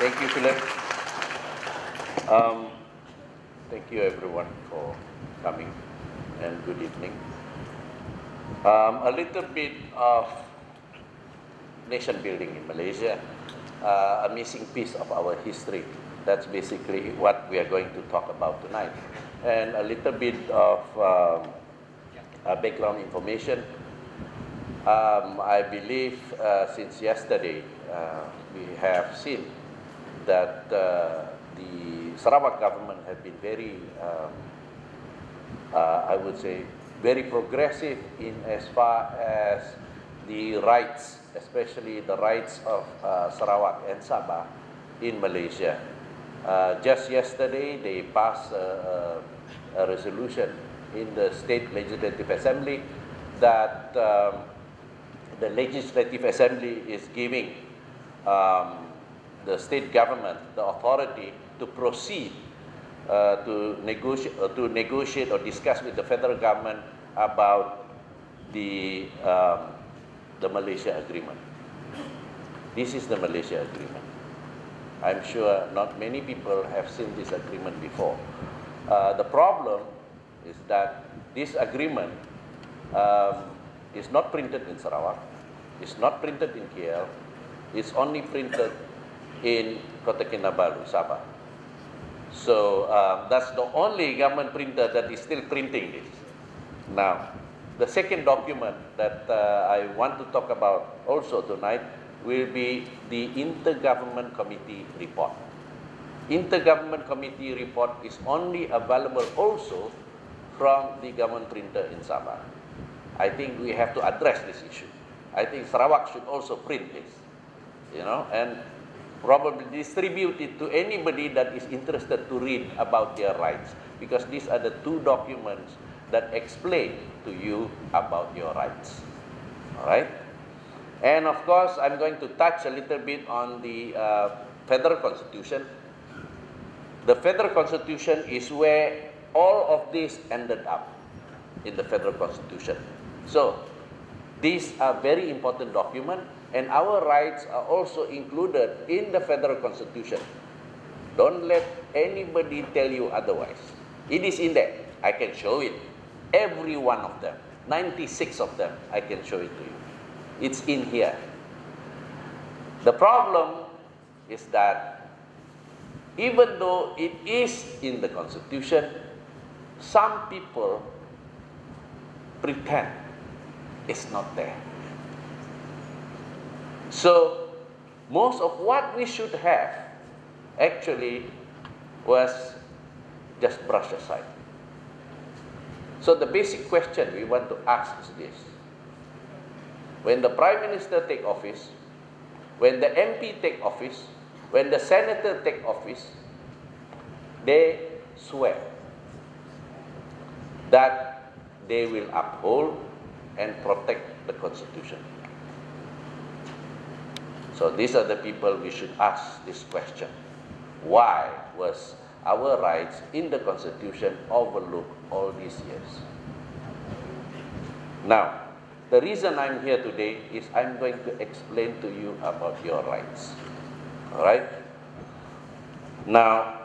Thank you, Philip. Um, thank you, everyone, for coming, and good evening. Um, a little bit of nation building in Malaysia, uh, a missing piece of our history. That's basically what we are going to talk about tonight. And a little bit of um, uh, background information. Um, I believe uh, since yesterday uh, we have seen that uh, the Sarawak government have been very, um, uh, I would say, very progressive in as far as the rights, especially the rights of uh, Sarawak and Sabah in Malaysia. Uh, just yesterday, they passed a, a, resolution in the State Legislative Assembly that um, the Legislative Assembly is giving um, the state government the authority to proceed uh, to, negotiate, uh, to negotiate or discuss with the federal government about the, um, the Malaysia Agreement. This is the Malaysia Agreement. I'm sure not many people have seen this agreement before. Uh, the problem is that this agreement um, is not printed in Sarawak, it's not printed in KL, it's only printed in Kota Kinabalu, Sabah. So um, that's the only government printer that is still printing this. Now, the second document that uh, I want to talk about also tonight will be the Intergovernment Committee report. Intergovernment Committee report is only available also from the government printer in Sabah. I think we have to address this issue. I think Sarawak should also print this, you know, and probably distribute it to anybody that is interested to read about their rights because these are the two documents that explain to you about your rights. All right? And of course, I'm going to touch a little bit on the uh, federal constitution. The federal constitution is where all of this ended up in the federal constitution. So, these are very important documents and our rights are also included in the federal constitution. Don't let anybody tell you otherwise. It is in there. I can show it. Every one of them. 96 of them, I can show it to you. It's in here. The problem is that even though it is in the constitution, some people pretend it's not there. So, most of what we should have actually was just brushed aside. So, the basic question we want to ask is this when the Prime Minister take office, when the MP take office, when the Senator take office, they swear that they will uphold and protect the Constitution. So these are the people we should ask this question. Why was our rights in the Constitution overlooked all these years? Now, the reason I'm here today is I'm going to explain to you about your rights. All right? Now,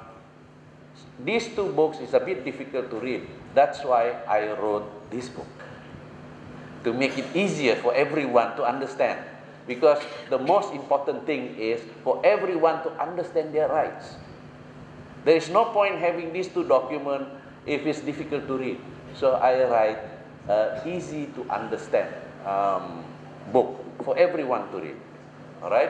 these two books is a bit difficult to read. That's why I wrote this book. To make it easier for everyone to understand because the most important thing is for everyone to understand their rights. There is no point having these two documents if it's difficult to read. So I write an easy to understand um, book for everyone to read. All right?